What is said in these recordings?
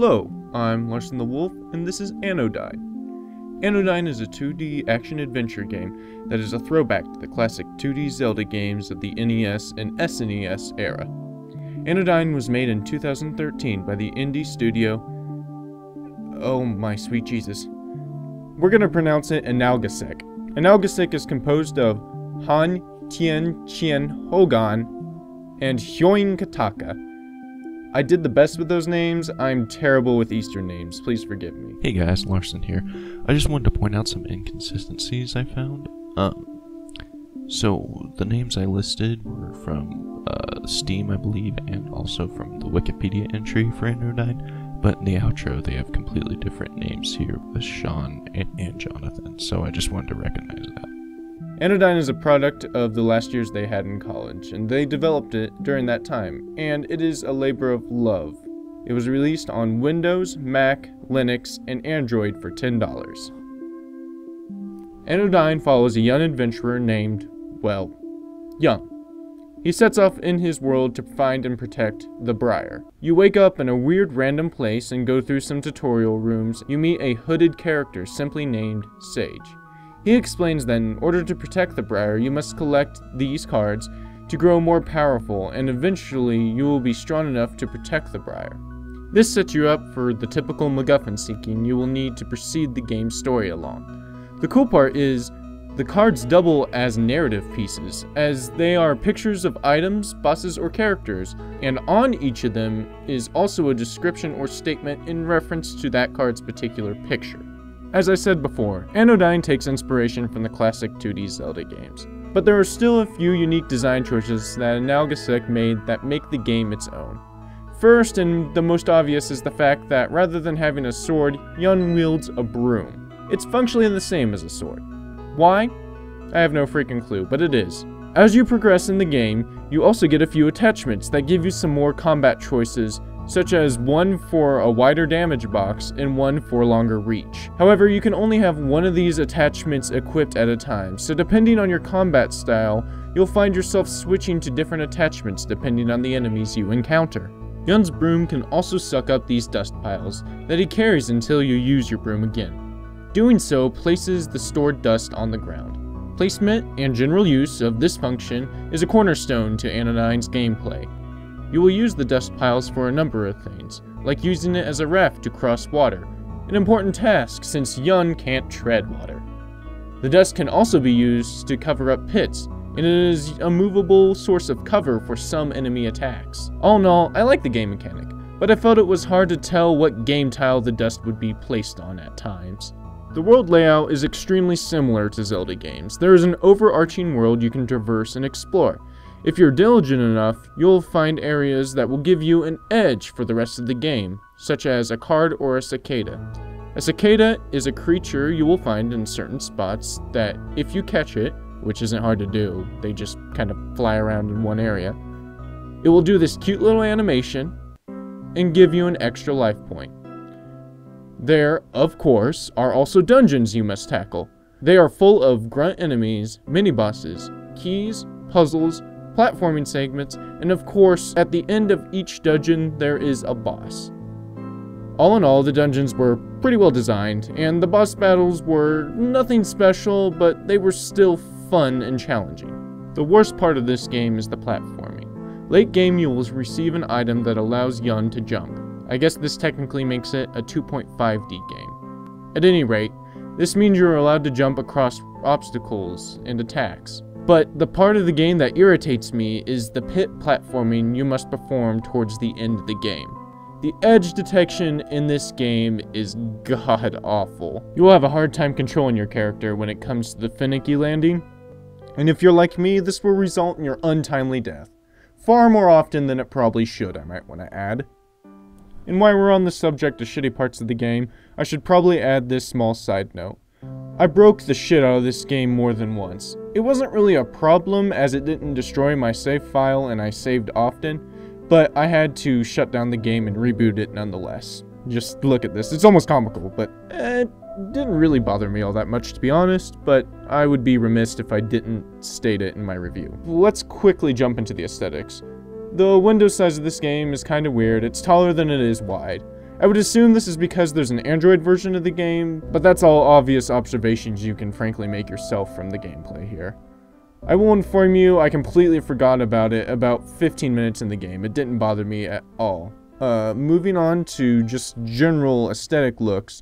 Hello, I'm Larson the Wolf, and this is Anodyne. Anodyne is a 2D action adventure game that is a throwback to the classic 2D Zelda games of the NES and SNES era. Anodyne was made in 2013 by the indie studio. Oh my sweet Jesus. We're gonna pronounce it Analgesic. Analgesic is composed of Han Tien Chien Hogan and Hyoin Kataka. I did the best with those names. I'm terrible with Eastern names. Please forgive me. Hey guys, Larson here. I just wanted to point out some inconsistencies I found. Um, so the names I listed were from uh, Steam, I believe, and also from the Wikipedia entry for Anodyne. But in the outro, they have completely different names here with Sean and, and Jonathan. So I just wanted to recognize that. Anodyne is a product of the last years they had in college, and they developed it during that time, and it is a labor of love. It was released on Windows, Mac, Linux, and Android for $10. Anodyne follows a young adventurer named, well, Young. He sets off in his world to find and protect the Briar. You wake up in a weird random place and go through some tutorial rooms. You meet a hooded character simply named Sage. He explains that in order to protect the Briar, you must collect these cards to grow more powerful, and eventually you will be strong enough to protect the Briar. This sets you up for the typical MacGuffin seeking you will need to proceed the game's story along. The cool part is, the cards double as narrative pieces, as they are pictures of items, bosses, or characters, and on each of them is also a description or statement in reference to that card's particular picture. As I said before, Anodyne takes inspiration from the classic 2D Zelda games, but there are still a few unique design choices that Analgesic made that make the game its own. First, and the most obvious, is the fact that rather than having a sword, Yun wields a broom. It's functionally the same as a sword. Why? I have no freaking clue, but it is. As you progress in the game, you also get a few attachments that give you some more combat choices such as one for a wider damage box and one for longer reach. However, you can only have one of these attachments equipped at a time, so depending on your combat style, you'll find yourself switching to different attachments depending on the enemies you encounter. Yun's broom can also suck up these dust piles that he carries until you use your broom again. Doing so places the stored dust on the ground. Placement and general use of this function is a cornerstone to Anodyne's gameplay, you will use the dust piles for a number of things, like using it as a raft to cross water, an important task since Yun can't tread water. The dust can also be used to cover up pits, and it is a movable source of cover for some enemy attacks. All in all, I like the game mechanic, but I felt it was hard to tell what game tile the dust would be placed on at times. The world layout is extremely similar to Zelda games. There is an overarching world you can traverse and explore, if you're diligent enough, you'll find areas that will give you an edge for the rest of the game, such as a card or a cicada. A cicada is a creature you will find in certain spots that, if you catch it, which isn't hard to do, they just kind of fly around in one area, it will do this cute little animation and give you an extra life point. There, of course, are also dungeons you must tackle. They are full of grunt enemies, mini bosses, keys, puzzles, platforming segments, and of course, at the end of each dungeon, there is a boss. All in all, the dungeons were pretty well designed, and the boss battles were nothing special, but they were still fun and challenging. The worst part of this game is the platforming. Late game, will receive an item that allows Yun to jump. I guess this technically makes it a 2.5D game. At any rate, this means you're allowed to jump across obstacles and attacks. But the part of the game that irritates me is the pit platforming you must perform towards the end of the game. The edge detection in this game is god awful. You will have a hard time controlling your character when it comes to the finicky landing. And if you're like me, this will result in your untimely death. Far more often than it probably should, I might want to add. And while we're on the subject of shitty parts of the game, I should probably add this small side note. I broke the shit out of this game more than once. It wasn't really a problem as it didn't destroy my save file and I saved often, but I had to shut down the game and reboot it nonetheless. Just look at this, it's almost comical, but eh, it didn't really bother me all that much to be honest, but I would be remiss if I didn't state it in my review. Let's quickly jump into the aesthetics. The window size of this game is kinda weird, it's taller than it is wide. I would assume this is because there's an Android version of the game, but that's all obvious observations you can frankly make yourself from the gameplay here. I will inform you, I completely forgot about it about 15 minutes in the game. It didn't bother me at all. Uh, moving on to just general aesthetic looks,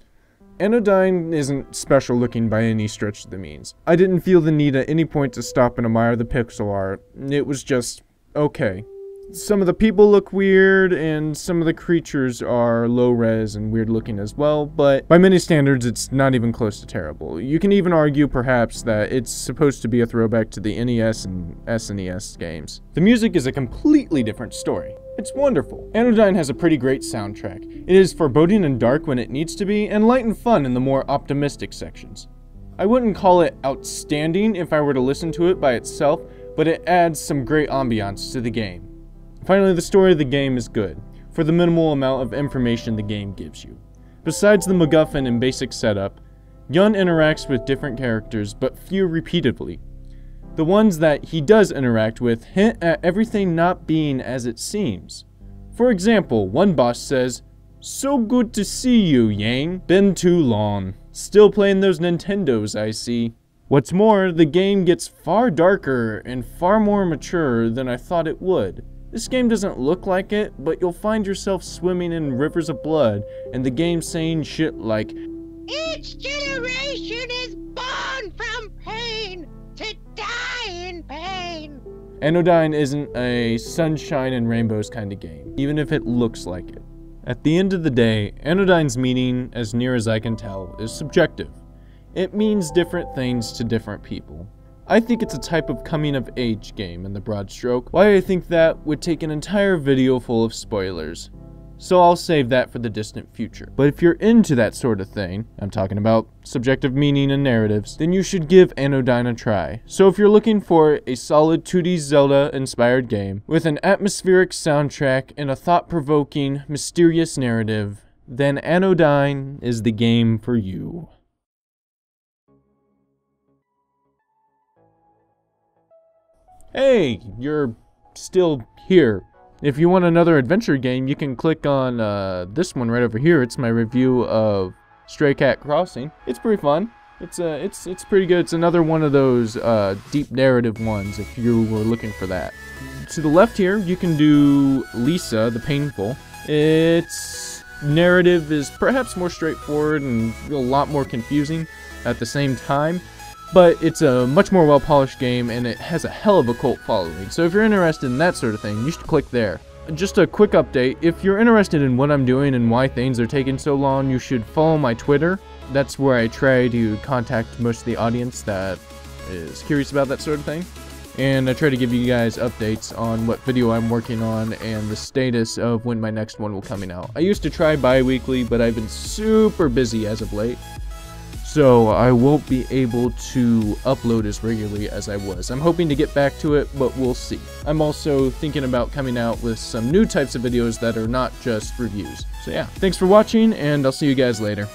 Anodyne isn't special looking by any stretch of the means. I didn't feel the need at any point to stop and admire the pixel art. It was just okay. Some of the people look weird, and some of the creatures are low res and weird looking as well, but by many standards, it's not even close to terrible. You can even argue, perhaps, that it's supposed to be a throwback to the NES and SNES games. The music is a completely different story. It's wonderful. Anodyne has a pretty great soundtrack. It is foreboding and dark when it needs to be, and light and fun in the more optimistic sections. I wouldn't call it outstanding if I were to listen to it by itself, but it adds some great ambiance to the game. Finally, the story of the game is good, for the minimal amount of information the game gives you. Besides the MacGuffin and basic setup, Yun interacts with different characters, but few repeatedly. The ones that he does interact with hint at everything not being as it seems. For example, one boss says, So good to see you, Yang. Been too long. Still playing those Nintendos, I see. What's more, the game gets far darker and far more mature than I thought it would. This game doesn't look like it, but you'll find yourself swimming in rivers of blood, and the game saying shit like, Each generation is born from pain to die in pain. Anodyne isn't a sunshine and rainbows kind of game, even if it looks like it. At the end of the day, Anodyne's meaning, as near as I can tell, is subjective. It means different things to different people. I think it's a type of coming of age game in the broad stroke. Why I think that would take an entire video full of spoilers. So I'll save that for the distant future. But if you're into that sort of thing, I'm talking about subjective meaning and narratives, then you should give Anodyne a try. So if you're looking for a solid 2D Zelda inspired game with an atmospheric soundtrack and a thought provoking, mysterious narrative, then Anodyne is the game for you. Hey, you're still here. If you want another adventure game, you can click on uh, this one right over here. It's my review of Stray Cat Crossing. It's pretty fun. It's uh, it's it's pretty good. It's another one of those uh, deep narrative ones. If you were looking for that. To the left here, you can do Lisa the Painful. Its narrative is perhaps more straightforward and a lot more confusing at the same time but it's a much more well polished game and it has a hell of a cult following. So if you're interested in that sort of thing, you should click there. Just a quick update if you're interested in what I'm doing and why things are taking so long, you should follow my Twitter. That's where I try to contact most of the audience that is curious about that sort of thing. And I try to give you guys updates on what video I'm working on and the status of when my next one will coming out. I used to try bi-weekly, but I've been super busy as of late so I won't be able to upload as regularly as I was. I'm hoping to get back to it, but we'll see. I'm also thinking about coming out with some new types of videos that are not just reviews. So yeah, thanks for watching, and I'll see you guys later.